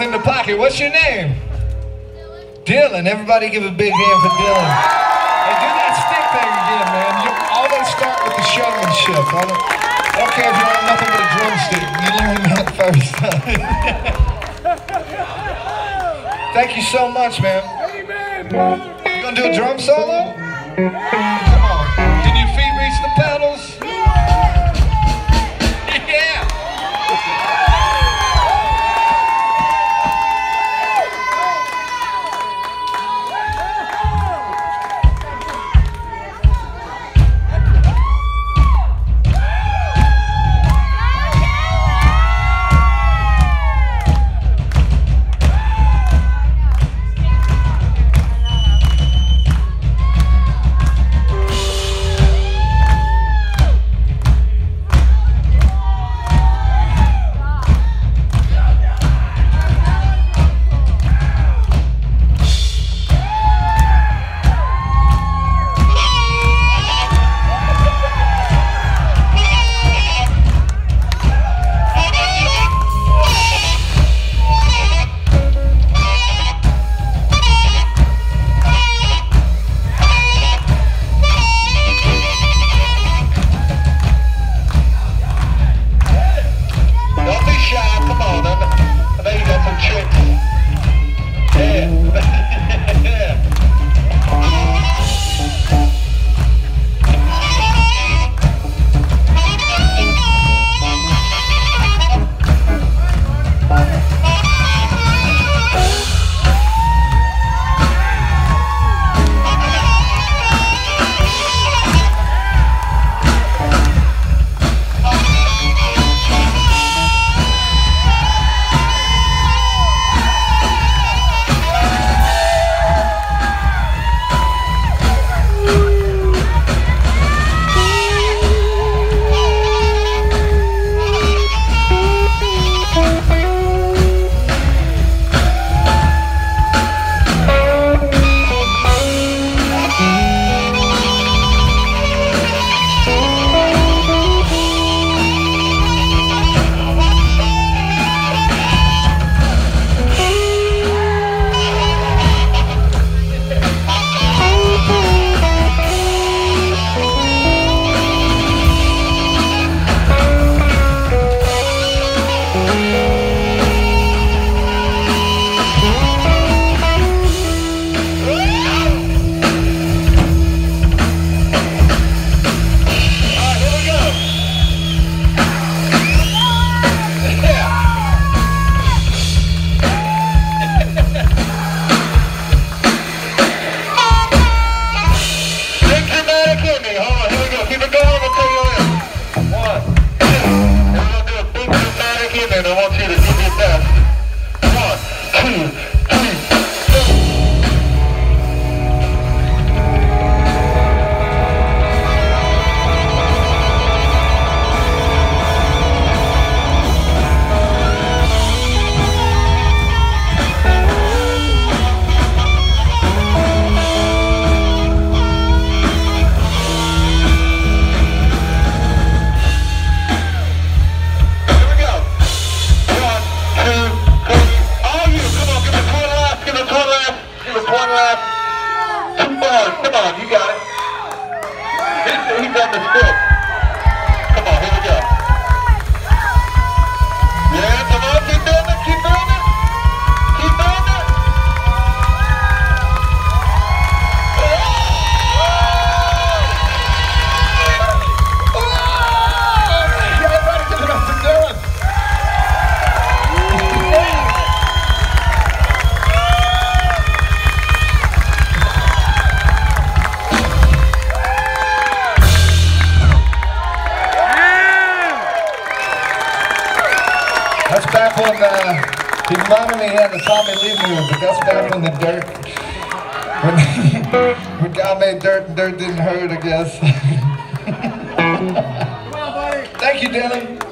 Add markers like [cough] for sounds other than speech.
in the pocket. What's your name? Dylan. Dylan. Everybody give a big hand for Dylan. And do that stick thing again, man. You always start with the showmanship. Okay, if you learn nothing but a drumstick. You learn that [laughs] first time. Thank you so much, man. Amen, brother. You gonna do a drum solo? He's That's back when uh, he reminded me he had the Tommy Lee move, but that's back when the dirt, when, [laughs] when God made dirt and dirt didn't hurt, I guess. [laughs] Thank you, Dylan.